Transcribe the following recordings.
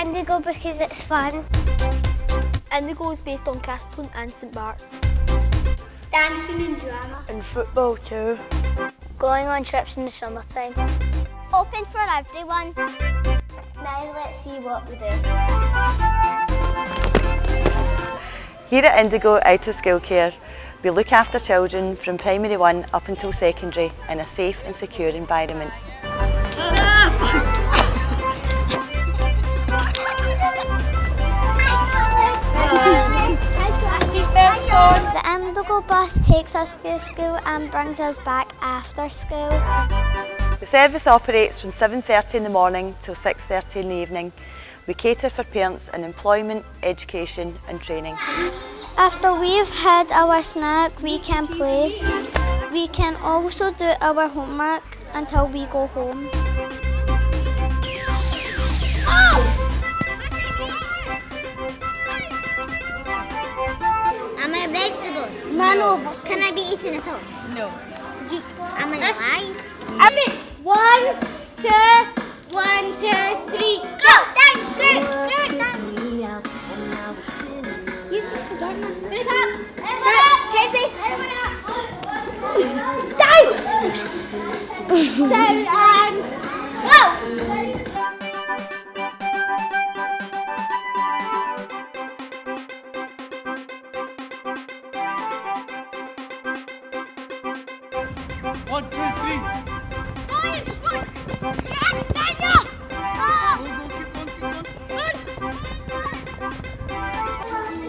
Indigo because it's fun. Indigo is based on Castleton and St Bart's. Dancing and drama. And football too. Going on trips in the summertime. Open for everyone. Now let's see what we do. Here at Indigo Out of School Care, we look after children from primary one up until secondary in a safe and secure environment. Indigo bus takes us to school and brings us back after school. The service operates from 7.30 in the morning till 6.30 in the evening. We cater for parents in employment, education and training. After we've had our snack, we can play. We can also do our homework until we go home. Vegetable? Mano, Can I be eaten at all? No. Am I alive? I mean, one, two, one, two, three, Go! Down! Through! Through! Down! You can forget me. Finish up! Finish up! Casey! Down! Down and go! One, two, three. Five, one, yeah, Daniel! Ah! Go, go, keep on,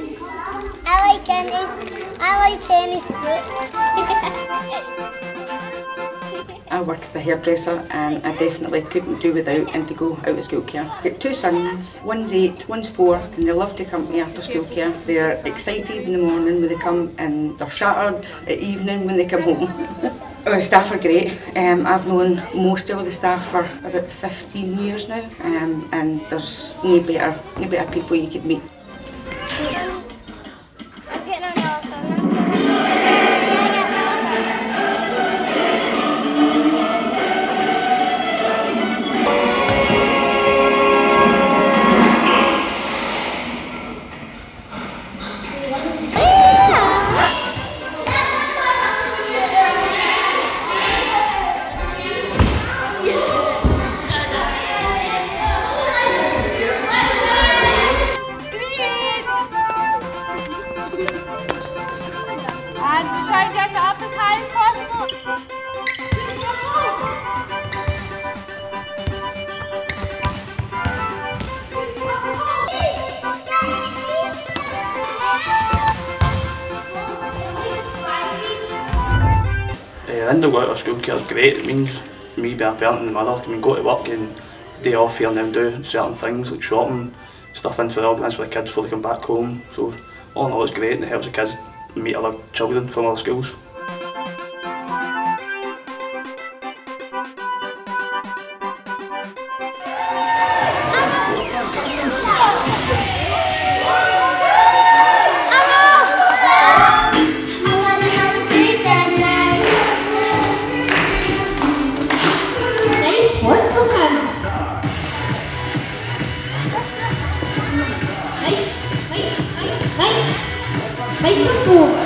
keep on. I like tennis. I like tennis I work as a hairdresser and I definitely couldn't do without Indigo out of school care. I've got two sons, one's eight, one's four, and they love to come to me after school care. They're excited in the morning when they come and they're shattered at evening when they come home. The staff are great. Um, I've known most of the staff for about 15 years now um, and there's no better, no better people you could meet. And Indigo out of school care great. It means me being a parent and mother can go to work and day off here and then do certain things like shopping, stuff in for the organised for the kids before they come back home. So all in all it's great and it helps the kids meet other children from other schools. And the Blue